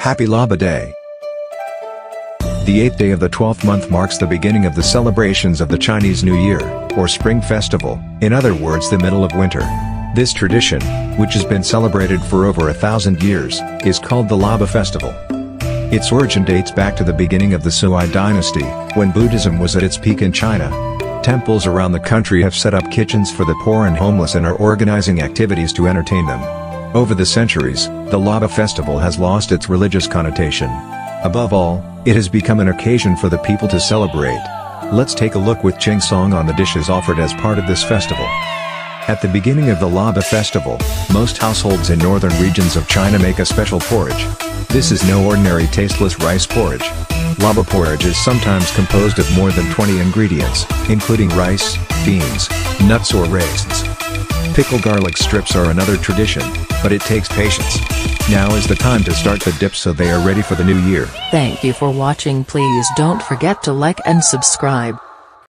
Happy Laba Day! The eighth day of the twelfth month marks the beginning of the celebrations of the Chinese New Year, or Spring Festival, in other words the middle of winter. This tradition, which has been celebrated for over a thousand years, is called the Laba Festival. Its origin dates back to the beginning of the Sui dynasty, when Buddhism was at its peak in China. Temples around the country have set up kitchens for the poor and homeless and are organizing activities to entertain them. Over the centuries, the Laba festival has lost its religious connotation. Above all, it has become an occasion for the people to celebrate. Let's take a look with Ching Song on the dishes offered as part of this festival. At the beginning of the Laba festival, most households in northern regions of China make a special porridge. This is no ordinary tasteless rice porridge. Laba porridge is sometimes composed of more than 20 ingredients, including rice, beans, nuts or raisins. Pickled garlic strips are another tradition, but it takes patience. Now is the time to start the dips so they are ready for the new year. Thank you for watching please don't forget to like and subscribe.